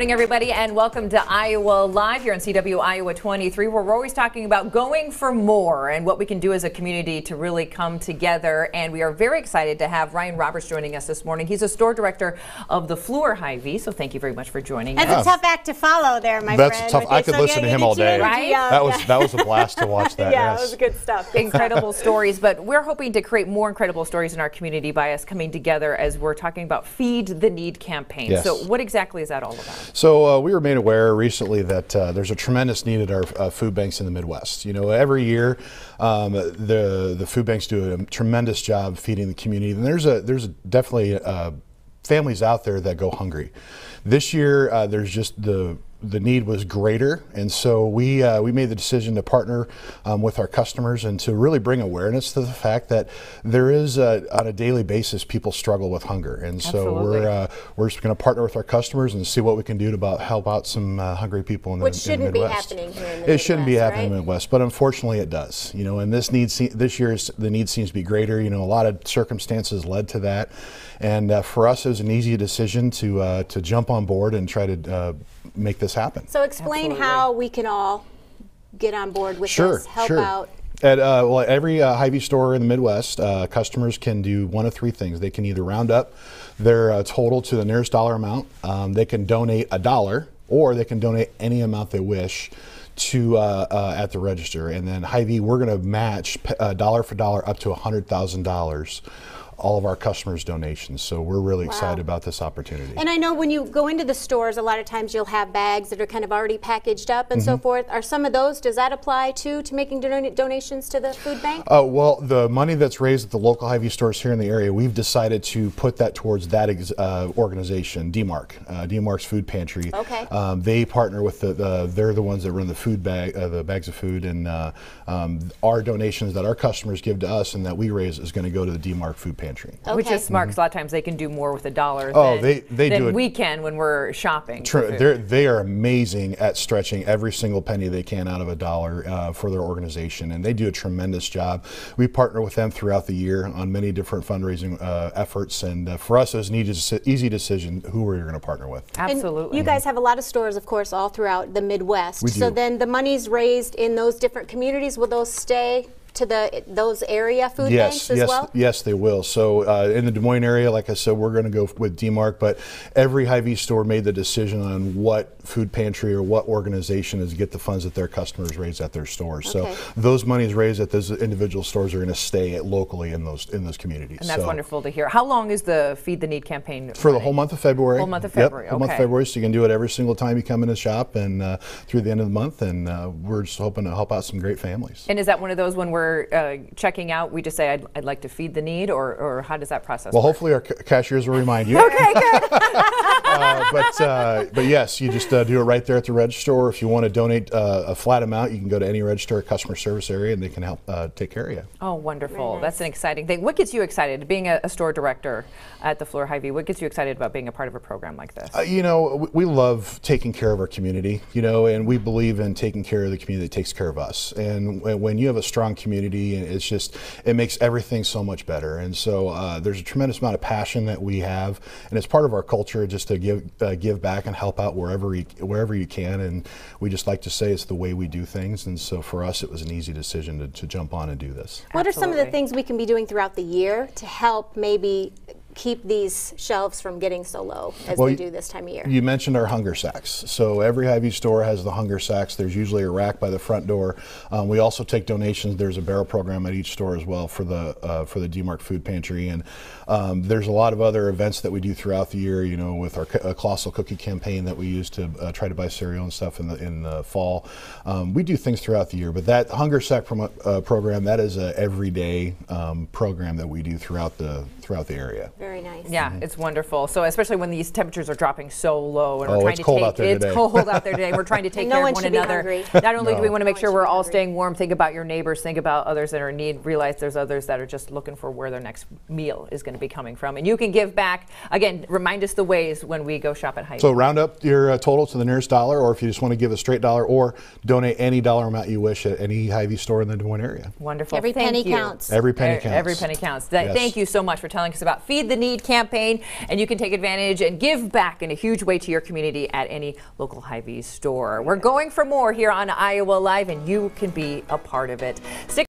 Good morning, everybody, and welcome to Iowa Live here on CW Iowa 23, where we're always talking about going for more and what we can do as a community to really come together. And we are very excited to have Ryan Roberts joining us this morning. He's a store director of the Fleur Hy-Vee, so thank you very much for joining That's us. a tough act to follow there, my friend. That's tough. I could so listen to him all day. Right? That was that was a blast to watch that. yeah, yes. it was good stuff. incredible stories, but we're hoping to create more incredible stories in our community by us coming together as we're talking about Feed the Need campaign. Yes. So, what exactly is that all about? So uh, we were made aware recently that uh, there's a tremendous need at our uh, food banks in the Midwest. You know, every year um, the the food banks do a tremendous job feeding the community, and there's a there's definitely uh, families out there that go hungry. This year, uh, there's just the the need was greater, and so we uh, we made the decision to partner um, with our customers and to really bring awareness to the fact that there is uh, on a daily basis people struggle with hunger, and so Absolutely. we're uh, we're just going to partner with our customers and see what we can do to about help out some uh, hungry people in the, Which in the shouldn't be Midwest. happening here in the It shouldn't be Midwest, happening in the? Midwest, but unfortunately it does. You know, and this need se- this year's the need seems to be greater. You know, a lot of circumstances led to that, and uh, for us it was an easy decision to uh, to jump on board and try to uh, make this happen. So explain Absolutely. how we can all get on board with Sure, this, help sure. out. At uh, well, every uh, Hy-Vee store in the Midwest, uh, customers can do one of three things. They can either round up their uh, total to the nearest dollar amount. Um, they can donate a dollar, or they can donate any amount they wish to uh, uh, at the register. And then Hy-Vee, we're going to match p- uh, dollar for dollar up to hundred thousand dollars. All of our customers' donations. So we're really excited about this opportunity. And I know when you go into the stores, a lot of times you'll have bags that are kind of already packaged up and so Mm-hmm. forth. Are some of those, does that apply too, to making don- donations to the food bank? Oh, well, the money that's raised at the local Hy-Vee stores here in the area, we've decided to put that towards that ex- uh, organization, DMARC, uh, DMARC's Food Pantry. Okay. Um, they partner with the, the, they're the ones that run the food bag, uh, the bags of food, and uh, um, our donations that our customers give to us and that we raise is going to go to the DMARC Food Pantry. Which Okay. is smart 'cause a lot of times they can do more with a dollar Oh, than, they- they than do it- we can when we're shopping. True. They're, they are amazing at stretching every single penny they can out of a dollar uh, for their organization, and they do a tremendous job. We partner with them throughout the year on many different fundraising uh, efforts, and uh, for us, it was an easy, easy decision who we're going to partner with. And Absolutely. you guys have a lot of stores, of course, all throughout the Midwest. We So then the monies raised in those different communities, will those stay to the those area food yes, banks as yes, well? yes, they will. So uh, in the Des Moines area, like I said, we're going to go with DMARC, but every Hy-Vee store made the decision on what food pantry or what organization is to get the funds that their customers raise at their stores. Okay. So those monies raised at those individual stores are going to stay at locally in those in those communities. and that's So wonderful to hear. How long is the Feed the Need campaign? For the whole month of February. Whole month of February. Yep, February, whole month of. February. So you can do it every single time you come in the shop and uh, through the end of the month. And uh, we're just hoping to help out some great families. And is that one of those when we're uh, checking out, we just say, I'd, I'd like to feed the need, or, or how does that process Well, work? hopefully our ca- cashiers will remind you. Okay, good. Uh, but uh, but yes, you just uh, do it right there at the register. Or if you want to donate uh, a flat amount, you can go to any register or customer service area, and they can help uh, take care of you. Oh, wonderful. Very That's an exciting thing. What gets you excited? Being a, a store director at the Fleur Hy-Vee, what gets you excited about being a part of a program like this? Uh, you know, we, we love taking care of our community, you know, and we believe in taking care of the community that takes care of us. And when when you have a strong community, and it's just, it makes everything so much better. And so uh, there's a tremendous amount of passion that we have, and it's part of our culture just to give uh, give back and help out wherever you, wherever you can. And we just like to say it's the way we do things. And so for us, it was an easy decision to, to jump on and do this. What are some of the things we can be doing throughout the year to help maybe keep these shelves from getting so low as Well, we do this time of year? You mentioned our hunger sacks. So every Hy-Vee store has the hunger sacks. There's usually a rack by the front door. Um, we also take donations. There's a barrel program at each store as well for the uh, for the DMARC Food Pantry, and um, there's a lot of other events that we do throughout the year. You know, with our co- uh, colossal cookie campaign that we use to uh, try to buy cereal and stuff in the in the fall. Um, we do things throughout the year, but that hunger sack promo- uh, program that is a everyday um, program that we do throughout the throughout the area. Very nice. Yeah, it's wonderful. So especially when these temperatures are dropping so low, and Oh, we're trying it's to cold take out there it's today. cold out there today. We're trying to take No care one of one another. hungry. Not only do we want to make No sure we're all hungry. staying warm, think about your neighbors, think about others that are in need. Realize there's others that are just looking for where their next meal is going to be coming from, and you can give back. Again, remind us the ways when we go shop at Hy-Vee. So round up your uh, total to the nearest dollar, or if you just want to give a straight dollar, or donate any dollar amount you wish at any Hy-Vee store in the Des Moines area. Wonderful. Every Thank penny you. counts. Every penny counts. Every penny counts. Th- Yes. Thank you so much for telling us about Feed the Need campaign, and you can take advantage and give back in a huge way to your community at any local Hy-Vee store. We're going for more here on Iowa Live, and you can be a part of it.